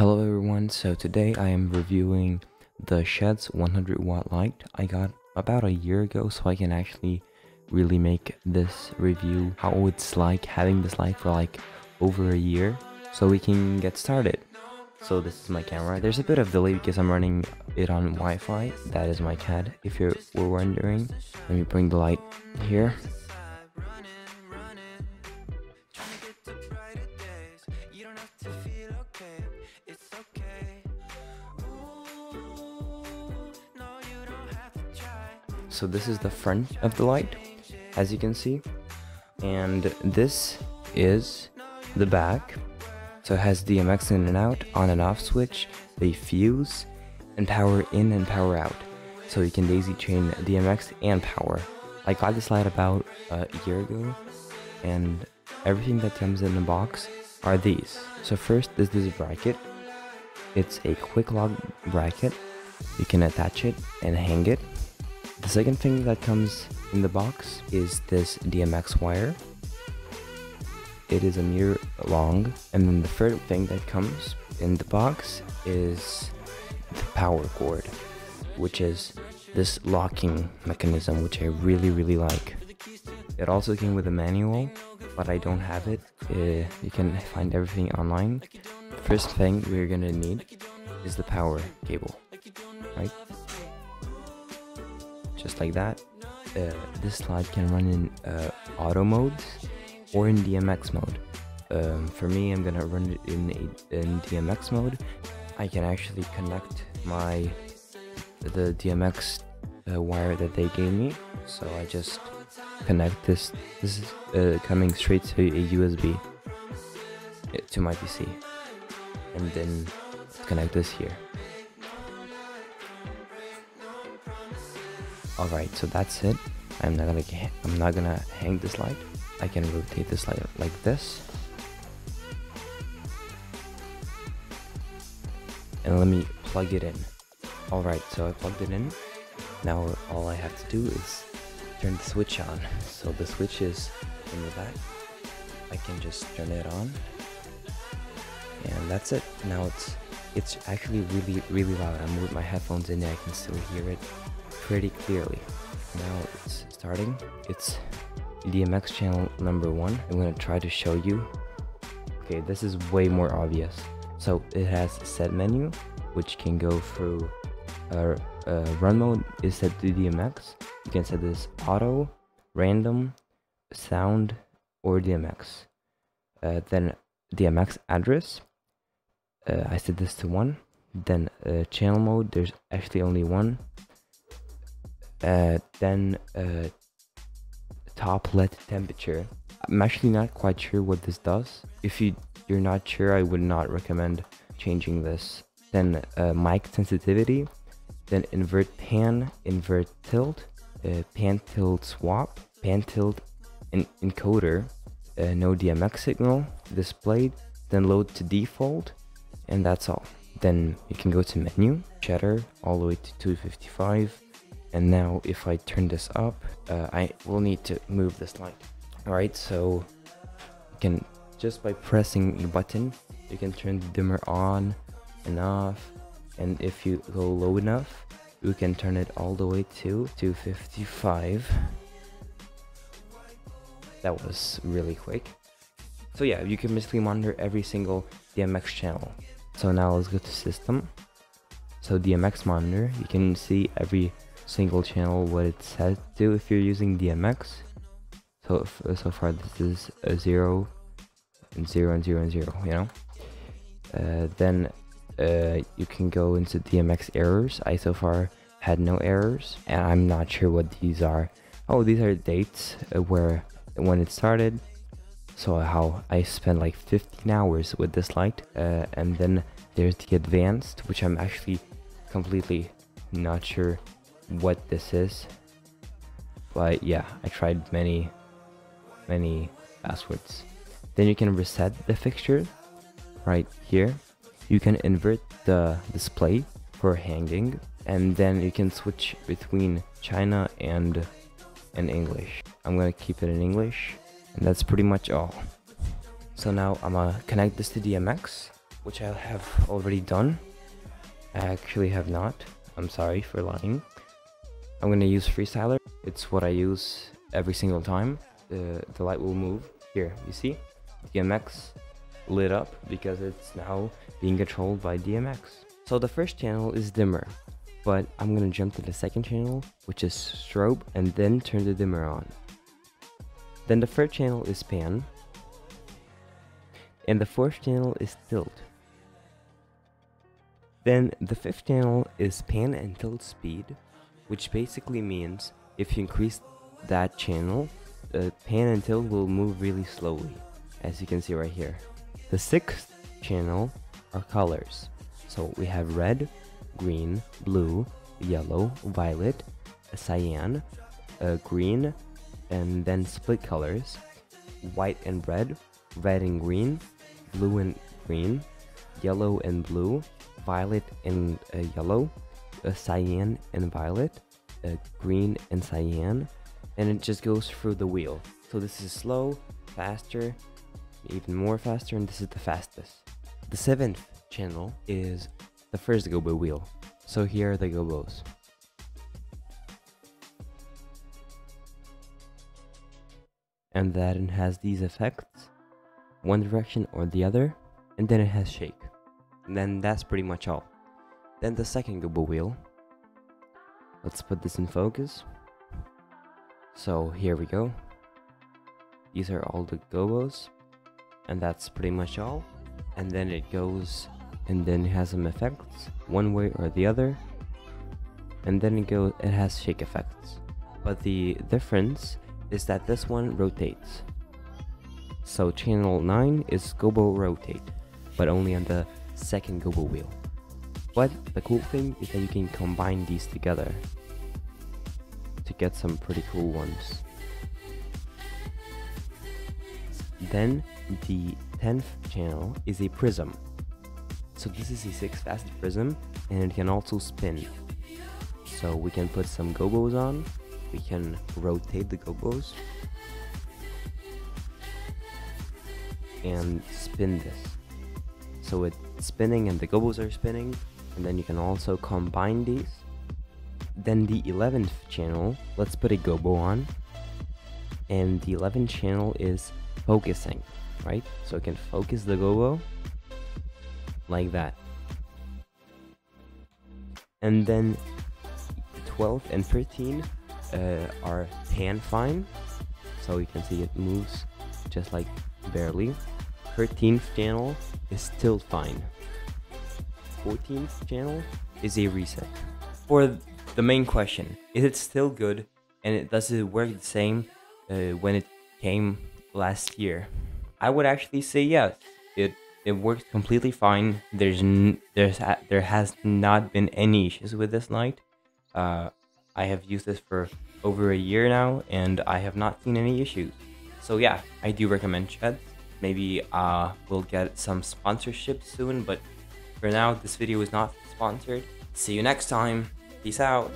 Hello everyone, so today I am reviewing the Shehds 100 watt light I got about a year ago so I can actually really make this review how it's like having this light for like over a year so we can get started. So this is my camera. There's a bit of delay because I'm running it on Wi-Fi. That is my CAD if you were wondering. Let me bring the light here. So this is the front of the light, as you can see. And this is the back. So it has DMX in and out, on and off switch, the fuse, and power in and power out. So you can daisy chain DMX and power. I got this light about a year ago, and everything that comes in the box are these. So first is this bracket. It's a quick lock bracket. You can attach it and hang it. The second thing that comes in the box is this DMX wire. It is a meter long. And then the third thing that comes in the box is the power cord, which is this locking mechanism, which I really, really like. It also came with a manual, but I don't have it. Uh, you can find everything online. First thing we're gonna need is the power cable, right? Just like that. Uh, this slide can run in uh, auto modes or in DMX mode. Um, for me, I'm gonna run it in, a, in DMX mode. I can actually connect my the DMX uh, wire that they gave me. So I just connect this. This is uh, coming straight to a USB uh, to my PC, and then connect this here. All right, so that's it. I'm not gonna I'm not gonna hang this light. I can rotate this light like this. And let me plug it in. Alright, so I plugged it in. Now all I have to do is turn the switch on. So the switch is in the back. I can just turn it on. And that's it. Now it's it's actually really really loud. I'm with my headphones in there, I can still hear it pretty clearly. Now it's starting. It's DMX channel number one. I'm gonna try to show you. Okay, this is way more obvious. So it has set menu, which can go through uh, uh, run mode is set to DMX. You can set this auto, random, sound, or DMX. Uh, then DMX address. Uh, I set this to one. Then uh, channel mode. There's actually only one. Uh, then uh, top LED temperature. I'm actually not quite sure what this does. If you you're not sure, I would not recommend changing this. Then uh, mic sensitivity, then invert pan, invert tilt, uh, pan tilt swap, pan tilt en encoder, uh, no DMX signal displayed, then load to default, and that's all. Then you can go to menu, shutter all the way to 255, and now if I turn this up, uh, I will need to move this light. Alright, so you can just by pressing the button, you can turn the dimmer on and off. And if you go low enough, you can turn it all the way to 255. That was really quick. So yeah, you can basically monitor every single DMX channel. So now let's go to system. So DMX monitor, you can see every single channel what it set to if you're using DMX. So so far this is a zero and zero and zero and zero, you know. Uh, then uh, you can go into DMX errors. I so far had no errors, and I'm not sure what these are. Oh, these are dates uh, where when it started. So how I spent like 15 hours with this light, uh, and then there's the advanced, which I'm actually completely not sure what this is. But yeah, I tried many, many passwords. Then you can reset the fixture right here. You can invert the display for hanging and then you can switch between China and and English. I'm gonna keep it in English and that's pretty much all. So now I'm gonna connect this to DMX which I have already done. I actually have not. I'm sorry for lying. I'm gonna use Freestyler. It's what I use every single time. The, the light will move. Here, you see? DMX lit up because it's now being controlled by DMX. So the first channel is dimmer, but I'm gonna jump to the second channel, which is strobe, and then turn the dimmer on. Then the third channel is pan, and the fourth channel is tilt. Then the fifth channel is pan and tilt speed, which basically means if you increase that channel, the pan and tilt will move really slowly, as you can see right here. The sixth channel are colors. So we have red, green, blue, yellow, violet, cyan, uh, green, and then split colors, white and red, red and green, blue and green, yellow and blue, violet and uh, yellow, uh, cyan and violet, a green and cyan, and it just goes through the wheel. So this is slow, faster, even more faster, and this is the fastest. The seventh channel is the first gobo wheel. So here are the gobos. And that it has these effects, one direction or the other, and then it has shake. And then that's pretty much all. Then the second gobo wheel. Let's put this in focus. So here we go. These are all the gobos. And that's pretty much all. And then it goes and then it has some effects, one way or the other. And then it goes it has shake effects. But the difference is that this one rotates. So channel 9 is gobo rotate, but only on the second gobo wheel. But the cool thing is that you can combine these together to get some pretty cool ones. Then the 10th channel is a prism. So this is a 6 fast prism and it can also spin. So we can put some gobos on, we can rotate the gobos and spin this. So it's spinning and the gobos are spinning and then you can also combine these. Then the 11th channel, let's put a gobo on and the 11th channel is focusing, right? So it can focus the gobo like that. And then 12 and 13 uh, are pan fine. So you can see it moves just like barely. 13th channel is tilt fine. 14th channel is a reset. For the main question, is it still good and it, does it work the same uh, when it came last year? I would actually say yes. It it works completely fine. There's there's ha- there has not been any issues with this light. Uh, I have used this for over a year now, and I have not seen any issues. So yeah, I do recommend Shed. Maybe uh, we'll get some sponsorship soon, but for now, this video is not sponsored. See you next time. Peace out.